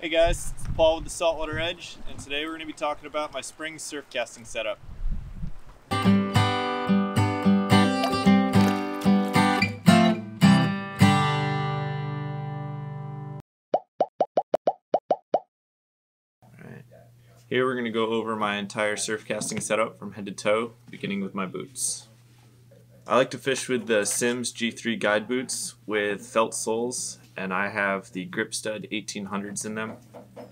Hey guys, it's Paul with the Saltwater Edge, and today we're going to be talking about my spring surf casting setup. Here we're going to go over my entire surf casting setup from head to toe, beginning with my boots. I like to fish with the Simms G3 guide boots with felt soles and I have the Gripstud 1800s in them.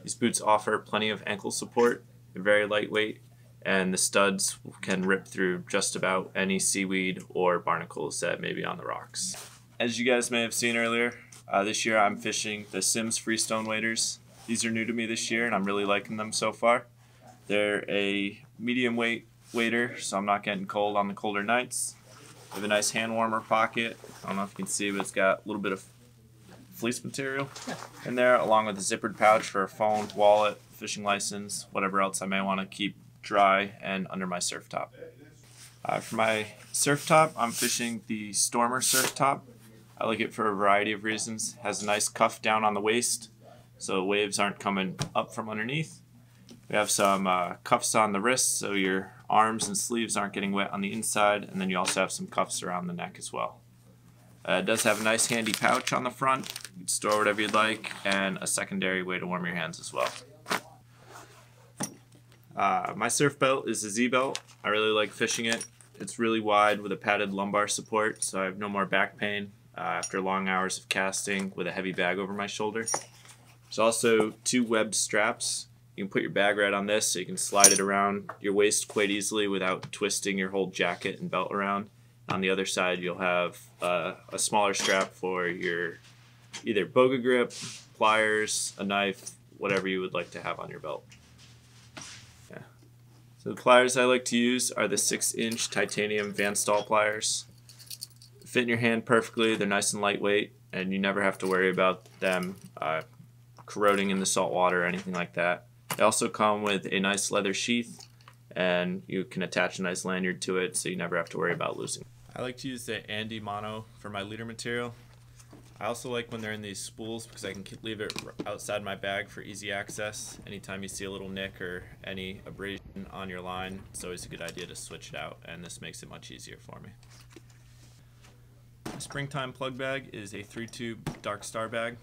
These boots offer plenty of ankle support, they're very lightweight, and the studs can rip through just about any seaweed or barnacles that may be on the rocks. As you guys may have seen earlier, uh, this year I'm fishing the Simms Freestone waders. These are new to me this year and I'm really liking them so far. They're a medium weight wader, so I'm not getting cold on the colder nights. They have a nice hand warmer pocket. I don't know if you can see, but it's got a little bit of fleece material in there, along with a zippered pouch for a phone, wallet, fishing license, whatever else I may want to keep dry and under my surf top. Uh, for my surf top, I'm fishing the Stormr surf top. I like it for a variety of reasons. Has a nice cuff down on the waist, so waves aren't coming up from underneath. We have some uh, cuffs on the wrists, so your arms and sleeves aren't getting wet on the inside, and then you also have some cuffs around the neck as well. Uh, it does have a nice handy pouch on the front. You can store whatever you'd like, and a secondary way to warm your hands as well. Uh, my surf belt is a Z belt. I really like fishing it. It's really wide with a padded lumbar support, so I have no more back pain uh, after long hours of casting with a heavy bag over my shoulder. There's also two webbed straps. You can put your bag right on this so you can slide it around your waist quite easily without twisting your whole jacket and belt around. On the other side, you'll have uh, a smaller strap for your either boga grip, pliers, a knife, whatever you would like to have on your belt. Yeah. So the pliers I like to use are the 6 inch titanium Van Staal pliers. Fit in your hand perfectly, they're nice and lightweight, and you never have to worry about them uh, corroding in the salt water or anything like that. They also come with a nice leather sheath and you can attach a nice lanyard to it so you never have to worry about losing. I like to use the Ande Mono for my leader material. I also like when they're in these spools because I can leave it outside my bag for easy access. Anytime you see a little nick or any abrasion on your line, it's always a good idea to switch it out and this makes it much easier for me. My springtime plug bag is a 3 tube Dark Star bag.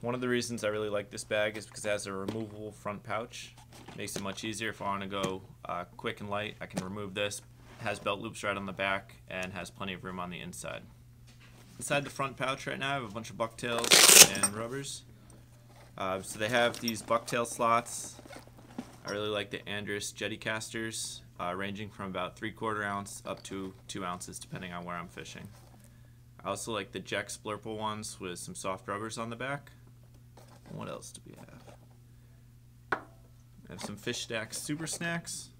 One of the reasons I really like this bag is because it has a removable front pouch. It makes it much easier if I want to go uh, quick and light. I can remove this. Has belt loops right on the back and has plenty of room on the inside. Inside the front pouch right now I have a bunch of bucktails and rubbers. Uh, so they have these bucktail slots. I really like the Andrus Jetty casters, uh, ranging from about 3 quarter ounce up to 2 ounces depending on where I'm fishing. I also like the Jex Blurple ones with some soft rubbers on the back. What else do we have? I have some Fish Stacks Super Snacks,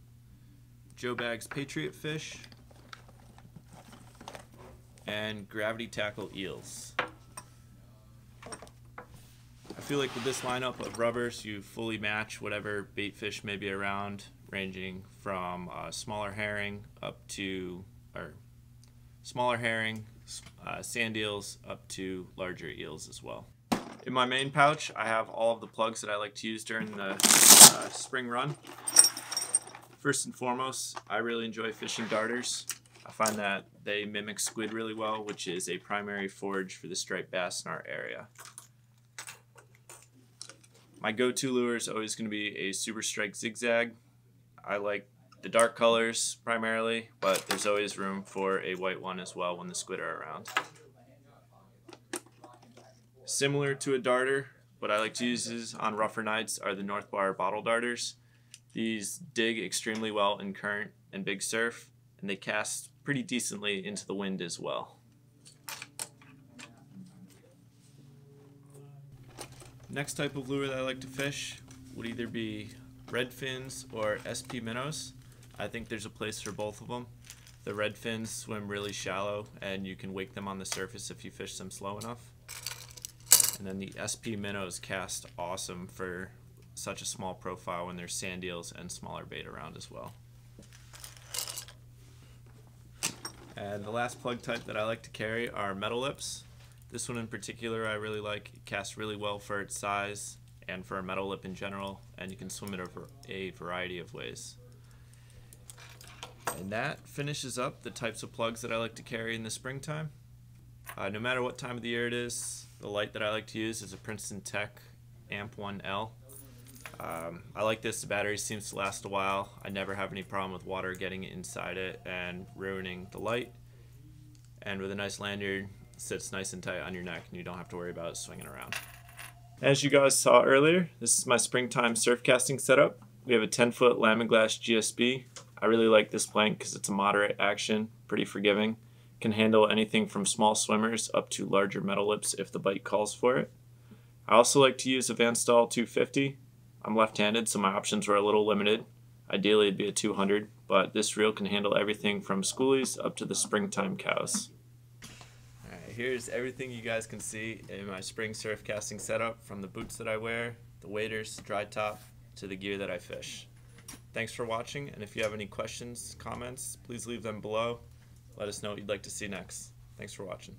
Joe Baggs Patriot Fish, and Gravity Tackle Eels. I feel like with this lineup of rubbers, you fully match whatever bait fish may be around, ranging from uh, smaller herring up to, or smaller herring, uh, sand eels up to larger eels as well. In my main pouch, I have all of the plugs that I like to use during the uh, spring run. First and foremost, I really enjoy fishing darters. I find that they mimic squid really well, which is a primary forage for the striped bass in our area. My go-to lure is always going to be a Super Strike Zigzag. I like the dark colors primarily, but there's always room for a white one as well when the squid are around similar to a darter. What I like to use is on rougher nights are the North Bar bottle darters. These dig extremely well in current and big surf, and they cast pretty decently into the wind as well. Next type of lure that I like to fish would either be red fins or SP minnows. I think there's a place for both of them. The red fins swim really shallow and you can wake them on the surface if you fish them slow enough. And then the SP minnows cast awesome for such a small profile when there's sand eels and smaller bait around as well. And the last plug type that I like to carry are metal lips. This one in particular I really like. It casts really well for its size and for a metal lip in general, and you can swim it over a variety of ways. And that finishes up the types of plugs that I like to carry in the springtime. Uh, no matter what time of the year it is, the light that I like to use is a Princeton Tec Amp 1L. Um, I like this, the battery seems to last a while. I never have any problem with water getting inside it and ruining the light. And with a nice lanyard, it sits nice and tight on your neck and you don't have to worry about it swinging around. As you guys saw earlier, this is my springtime surf casting setup. We have a 10 foot Lamiglas GSB. I really like this blank because it's a moderate action, pretty forgiving. Can handle anything from small swimmers up to larger metal lips if the bite calls for it. I also like to use a Van Vanstall 250. I'm left-handed, so my options were a little limited. Ideally, it'd be a 200, but this reel can handle everything from schoolies up to the springtime cows. Alright, here's everything you guys can see in my spring surf casting setup, from the boots that I wear, the waders, dry top, to the gear that I fish. Thanks for watching, and if you have any questions, comments, please leave them below. Let us know what you'd like to see next. Thanks for watching.